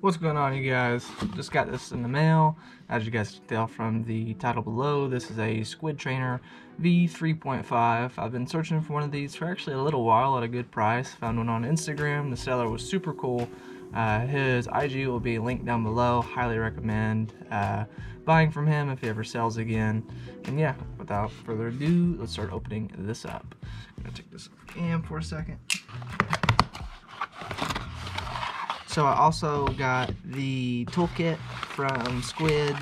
What's going on you guys? Just got this in the mail. As you guys can tell from the title below, this is a Squid Trainer V3.5. I've been searching for one of these for actually a little while at a good price. Found one on Instagram. The seller was super cool. Uh, his IG will be linked down below. Highly recommend uh, buying from him if he ever sells again. And yeah, without further ado, let's start opening this up. I'm gonna take this cam for a second. So I also got the toolkit from Squid.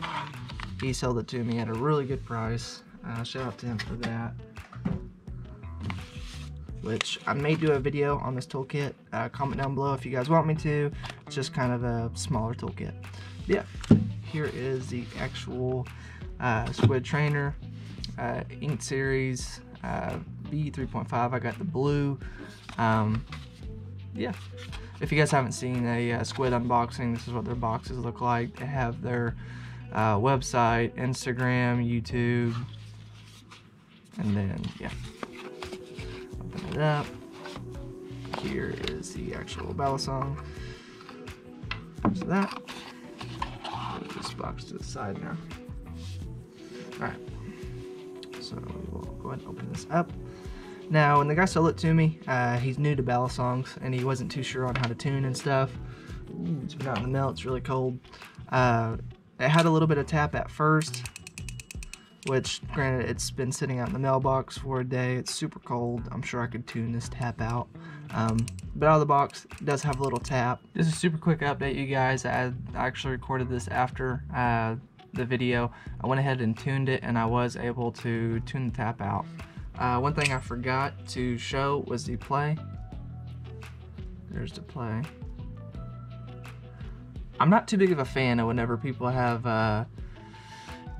He sold it to me at a really good price. Uh, shout out to him for that. Which I may do a video on this toolkit. Uh, comment down below if you guys want me to. It's just kind of a smaller toolkit. Yeah, here is the actual uh, Squid Trainer uh, Ink Series uh, V3.5. I got the blue. Um, yeah, if you guys haven't seen a uh, Squid unboxing, this is what their boxes look like. They have their uh, website, Instagram, YouTube, and then, yeah. Open it up. Here is the actual balisong. So that. Move this box to the side now. Alright. So we'll go ahead and open this up. Now, when the guy sold it to me, uh, he's new to balisongs, and he wasn't too sure on how to tune and stuff. Ooh, it's been out in the mail, it's really cold. Uh, it had a little bit of tap at first, which, granted, it's been sitting out in the mailbox for a day. It's super cold. I'm sure I could tune this tap out. Um, but out of the box, it does have a little tap. Just a super quick update, you guys. I actually recorded this after uh, the video. I went ahead and tuned it, and I was able to tune the tap out. Uh, one thing I forgot to show was the play. There's the play. I'm not too big of a fan of whenever people have uh,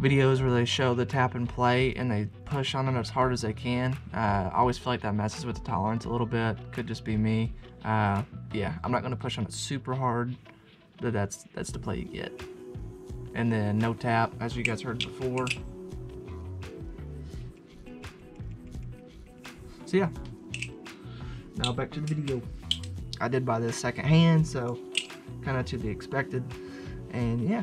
videos where they show the tap and play and they push on it as hard as they can. Uh, I always feel like that messes with the tolerance a little bit. Could just be me. Uh, yeah, I'm not going to push on it super hard, but that's, that's the play you get. And then no tap, as you guys heard before. So yeah, now back to the video. I did buy this second hand, so kind of to be expected. And yeah,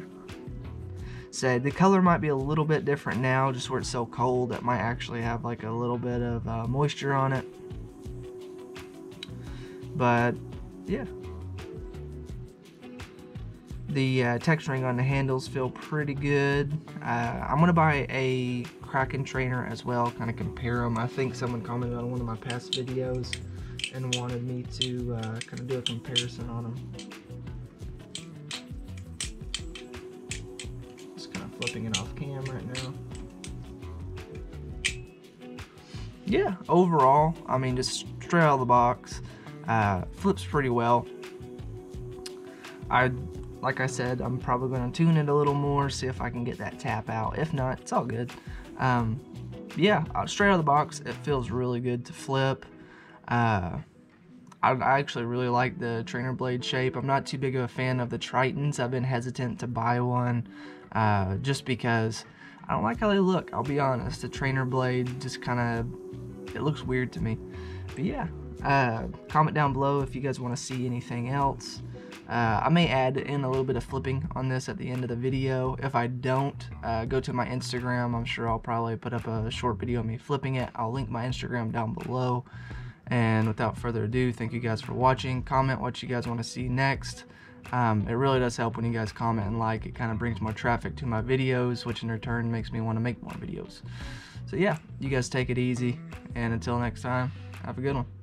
so the color might be a little bit different now, just where it's so cold. It might actually have like a little bit of uh, moisture on it. But yeah, the uh, texturing on the handles feel pretty good. Uh, I'm gonna buy a Kraken trainer as well, kind of compare them. I think someone commented on one of my past videos and wanted me to uh, kind of do a comparison on them. Just kind of flipping it off cam right now. Yeah, overall, I mean, just straight out of the box, uh, flips pretty well. I like I said, I'm probably going to tune it a little more, see if I can get that tap out. If not, it's all good. Um, yeah, uh, straight out of the box, it feels really good to flip. Uh, I, I, actually really like the trainer blade shape. I'm not too big of a fan of the Tritons. I've been hesitant to buy one uh, just because I don't like how they look. I'll be honest. The trainer blade just kind of, it looks weird to me. But yeah, uh, comment down below if you guys want to see anything else. Uh, I may add in a little bit of flipping on this at the end of the video. If I don't, uh, go to my Instagram. I'm sure I'll probably put up a short video of me flipping it. I'll link my Instagram down below. And without further ado, thank you guys for watching. Comment what you guys want to see next. Um, it really does help when you guys comment and like. It kind of brings more traffic to my videos, which in return makes me want to make more videos. So yeah, you guys take it easy. And until next time, have a good one.